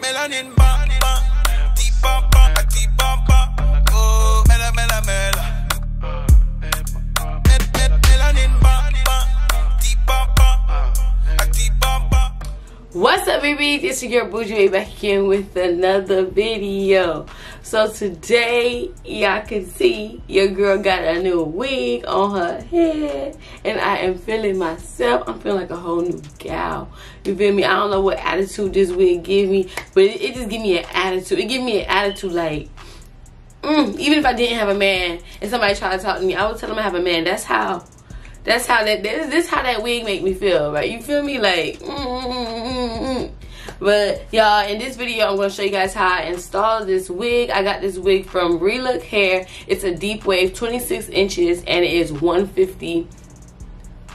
melanin ba ba. Deep ba ba deep ba What's up, baby? It's your girl Bougie back again with another video. So today, y'all can see your girl got a new wig on her head, and I am feeling myself. I'm feeling like a whole new gal. You feel me? I don't know what attitude this wig give me, but it, it just give me an attitude. It give me an attitude like. Mm, even if I didn't have a man and somebody tried to talk to me, I would tell them I have a man. That's how that's how that this, this how that wig make me feel right you feel me like mm, mm, mm, but y'all in this video i'm going to show you guys how i installed this wig. I got this wig from Releek hair. It's a deep wave 26 inches and it is 150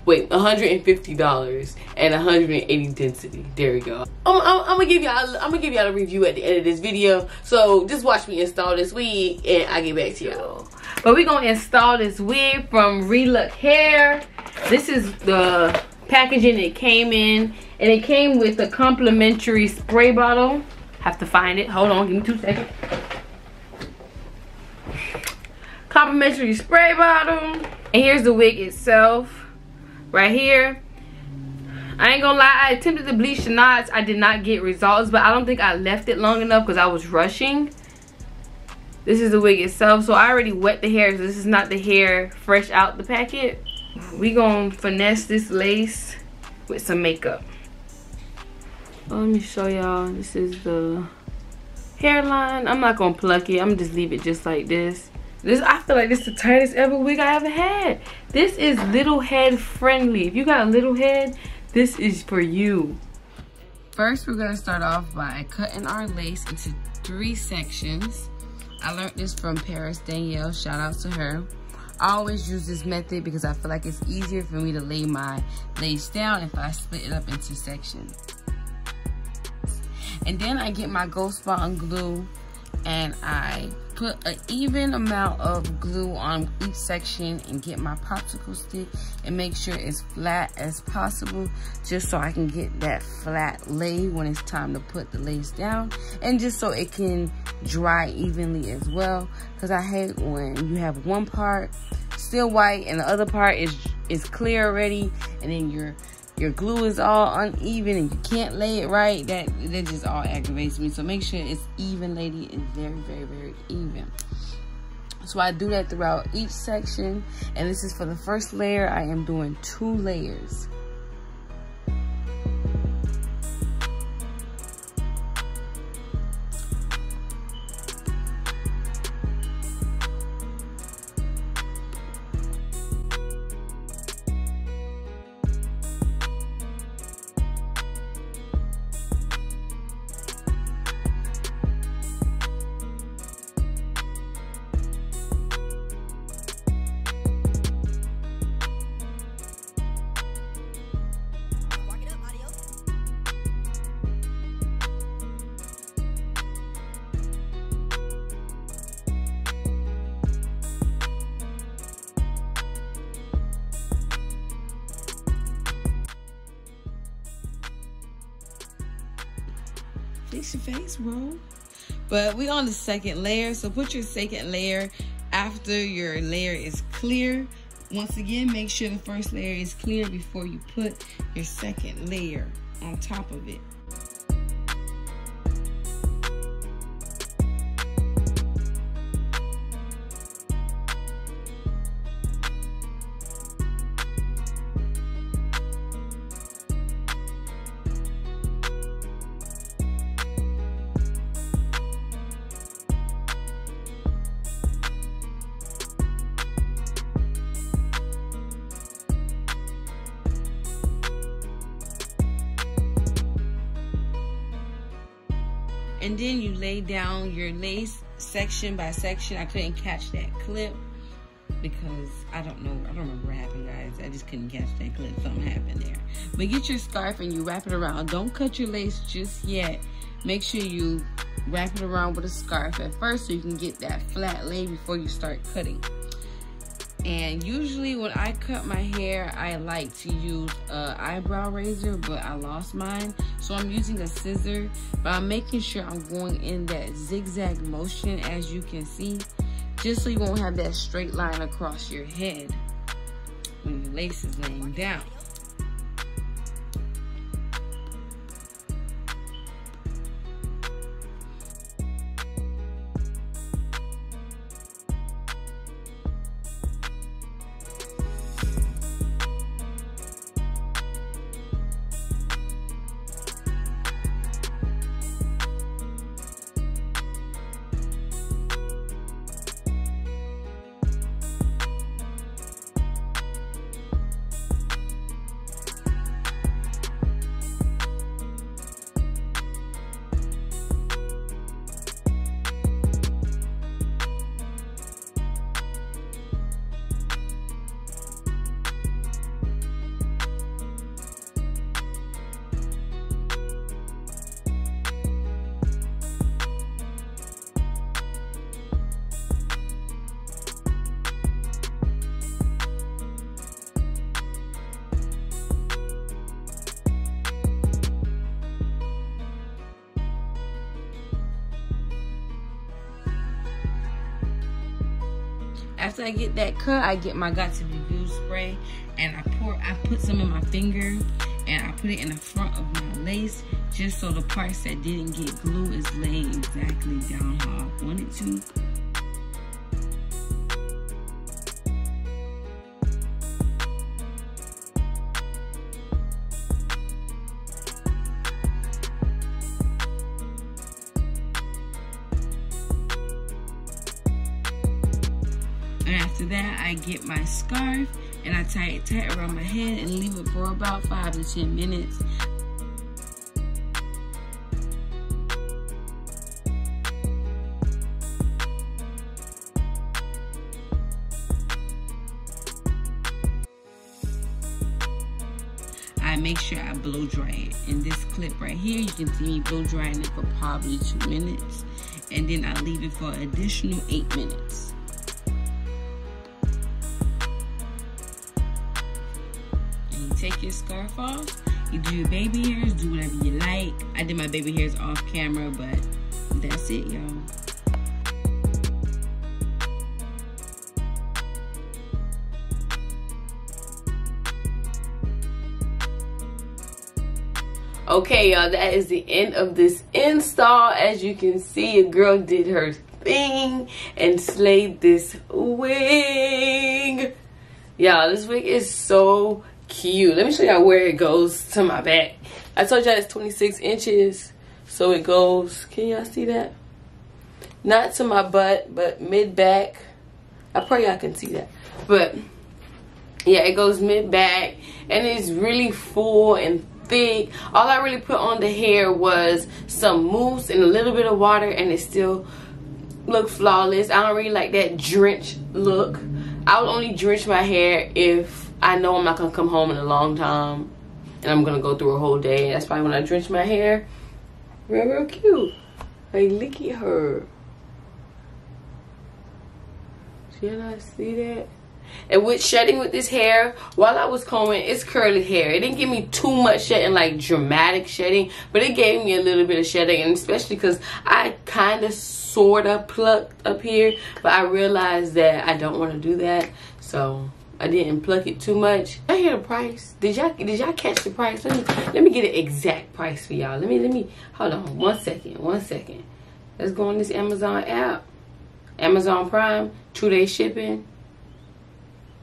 wait 150 dollars and 180 density. There we go. I'm, I'm, I'm, gonna give y'all i'm gonna give y'all a review at the end of this video. So just watch me install this wig and i get back to y'all. But we're gonna install this wig from Releek hair. This is the packaging it came in and it came with a complimentary spray bottle have to find it hold on give me two seconds complimentary spray bottle and here's the wig itself right here I ain't gonna lie, I attempted to bleach the knots. I did not get results, but I don't think I left it long enough because I was rushing. This is the wig itself. So I already wet the hair. So this is not the hair fresh out the packet. We gonna finesse this lace with some makeup. Let me show y'all. This is the hairline. I'm not gonna pluck it. I'm just leave it just like this. This I feel like this is the tightest ever wig I ever had. This is little head friendly. If you got a little head, this is for you. First, we're gonna start off by cutting our lace into three sections. I learned this from Paris Danielle, shout out to her. I always use this method because I feel like it's easier for me to lay my lace down if I split it up into sections. And then I get my Ghost Bond glue and I put an even amount of glue on each section and get my popsicle stick and make sure it's flat as possible just so I can get that flat lay when it's time to put the lace down and just so it can dry evenly as well because I hate when you have one part still white and the other part is is clear already and then you're your glue is all uneven and you can't lay it right, that that just all aggravates me. So make sure it's even, lady. It's very, very, very even. So I do that throughout each section. And this is for the first layer. I am doing two layers. Your face, bro. But we on the second layer, so put your second layer after your layer is clear. Once again, make sure the first layer is clear before you put your second layer on top of it. And then you lay down your lace section by section. I couldn't catch that clip because I don't know, I don't remember what happened, guys. I just couldn't catch that clip. Something happened there. But get your scarf and you wrap it around. Don't cut your lace just yet. Make sure you wrap it around with a scarf at first so you can get that flat lay before you start cutting. And usually when I cut my hair, I like to use a eyebrow razor, but I lost mine. So I'm using a scissor, but I'm making sure I'm going in that zigzag motion as you can see, just so you won't have that straight line across your head when the lace is laying down. After I get that cut, I get my Got To Be Beauty spray and I pour, I put some in my finger and I put it in the front of my lace just so the parts that didn't get glue is laid exactly down how I want it to. And after that, I get my scarf and I tie it tight around my head and leave it for about five to 10 minutes. I make sure I blow dry it. In this clip right here, you can see me blow drying it for probably two minutes. And then I leave it for additional eight minutes. Take your scarf off. You do your baby hairs, do whatever you like. I did my baby hairs off camera, but that's it, y'all. Okay, y'all, that is the end of this install. As you can see, a girl did her thing and slayed this wig. Y'all, this wig is so cute. Let me show y'all where it goes to my back. I told y'all it's 26 inches. So it goes, can y'all see that? Not to my butt, but mid back. I pray y'all can see that. But yeah, it goes mid back and it's really full and thick. All I really put on the hair was some mousse and a little bit of water and it still looked flawless. I don't really like that drenched look. I will only drench my hair if I know I'm not gonna come home in a long time and I'm gonna go through a whole day. That's why when I drench my hair, real, real cute. Like, look at her. Did you not see that? And with shedding with this hair, while I was combing, it's curly hair. It didn't give me too much shedding, like dramatic shedding, but it gave me a little bit of shedding, and especially because I kind of sort of plucked up here, but I realized that I don't want to do that. So I didn't pluck it too much. I hear the price. Did y'all did y'all catch the price? Let me let me get an exact price for y'all. Let me let me hold on one second. One second. Let's go on this Amazon app. Amazon Prime, two day shipping.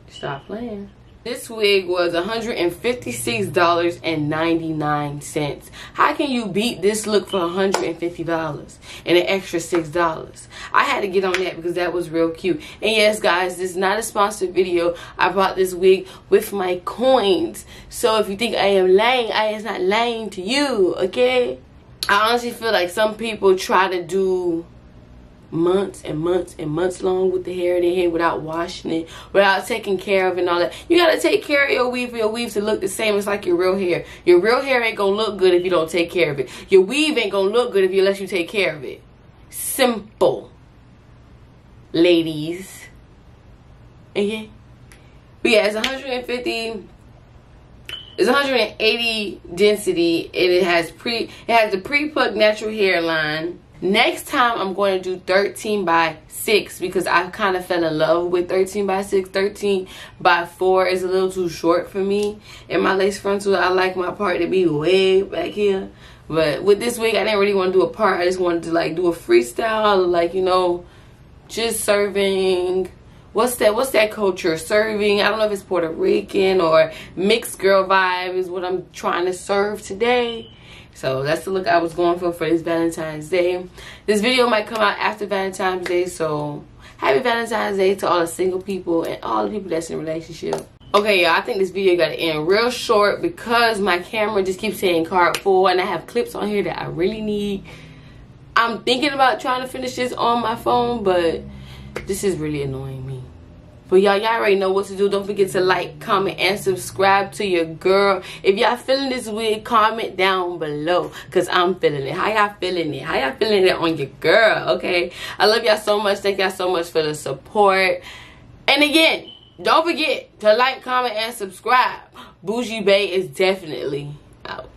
Stop playing. This wig was $156.99. How can you beat this look for $150 and an extra $6? I had to get on that because that was real cute. And yes, guys, this is not a sponsored video. I bought this wig with my coins. So if you think I am lying, I am not lying to you, okay? I honestly feel like some people try to do months and months and months long with the hair in their head without washing it, without taking care of it and all that. You gotta take care of your weave for your weave to look the same as like your real hair. Your real hair ain't gonna look good if you don't take care of it. Your weave ain't gonna look good if you let you take care of it. Simple. Ladies. Okay? But yeah, it's 150 it's 180 density and it has pre it has the pre-plucked natural hairline next time i'm going to do 13 by 6 because i kind of fell in love with 13 by 6 13 by 4 is a little too short for me. And my lace frontal i like my part to be way back here. But with this wig i didn't really want to do a part. I just wanted to like do a freestyle like you know just serving. What's that what's that culture? Serving i don't know if it's puerto rican or mixed girl vibe is what i'm trying to serve today so that's the look i was going for for this valentine's day. This video might come out after valentine's day so happy valentine's day to all the single people and all the people that's in relationship. Okay y'all i think this video got to end real short because my camera just keeps saying card full and i have clips on here that i really need. I'm thinking about trying to finish this on my phone but this is really annoying me but y'all, y'all already know what to do. Don't forget to like, comment, and subscribe to your girl. If y'all feeling this wig, comment down below. Because I'm feeling it. How y'all feeling it? How y'all feeling it on your girl? Okay. I love y'all so much. Thank y'all so much for the support. And again, don't forget to like, comment, and subscribe. Bougie Bay is definitely out.